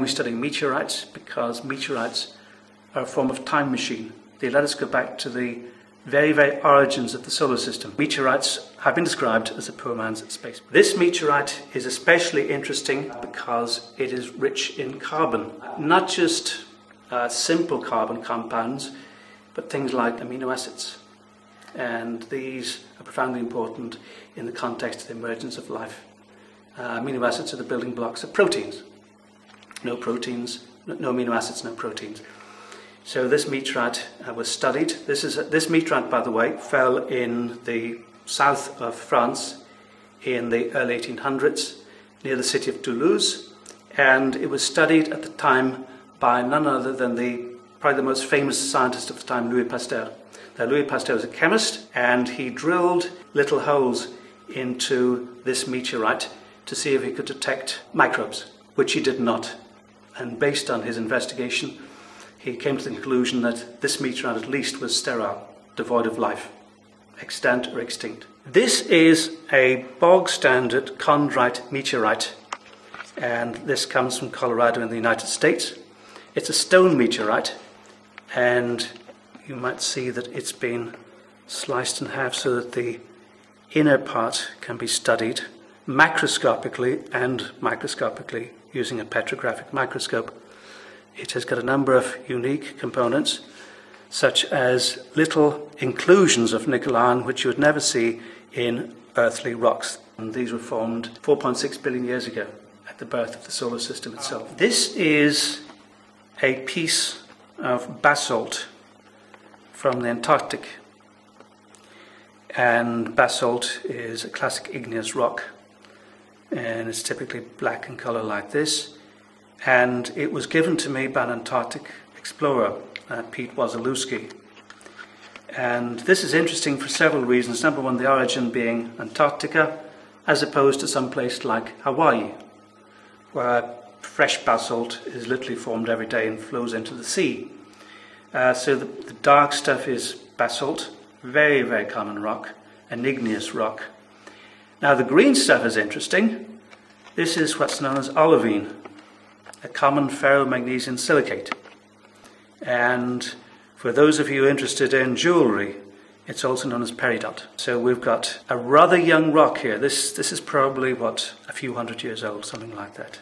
We study meteorites because meteorites are a form of time machine. They let us go back to the very, very origins of the solar system. Meteorites have been described as a poor man's space. This meteorite is especially interesting because it is rich in carbon, not just uh, simple carbon compounds, but things like amino acids. And these are profoundly important in the context of the emergence of life. Uh, amino acids are the building blocks of proteins. No proteins, no amino acids, no proteins. So this meteorite uh, was studied. This, is, this meteorite, by the way, fell in the south of France in the early 1800s near the city of Toulouse. And it was studied at the time by none other than the probably the most famous scientist of the time, Louis Pasteur. Now, Louis Pasteur was a chemist and he drilled little holes into this meteorite to see if he could detect microbes, which he did not. And based on his investigation, he came to the conclusion that this meteorite at least was sterile, devoid of life, extant or extinct. This is a bog standard chondrite meteorite, and this comes from Colorado in the United States. It's a stone meteorite, and you might see that it's been sliced in half so that the inner part can be studied macroscopically and microscopically using a petrographic microscope. It has got a number of unique components, such as little inclusions of nickel iron, which you would never see in earthly rocks. And these were formed 4.6 billion years ago at the birth of the solar system itself. This is a piece of basalt from the Antarctic. And basalt is a classic igneous rock, and it's typically black in color like this and it was given to me by an Antarctic explorer, uh, Pete Wasilewski. And this is interesting for several reasons. Number one, the origin being Antarctica, as opposed to some place like Hawaii, where fresh basalt is literally formed every day and flows into the sea. Uh, so the, the dark stuff is basalt, very, very common rock, an igneous rock. Now the green stuff is interesting. This is what's known as olivine a common ferromagnesian silicate. And for those of you interested in jewellery, it's also known as peridot. So we've got a rather young rock here. This, this is probably, what, a few hundred years old, something like that.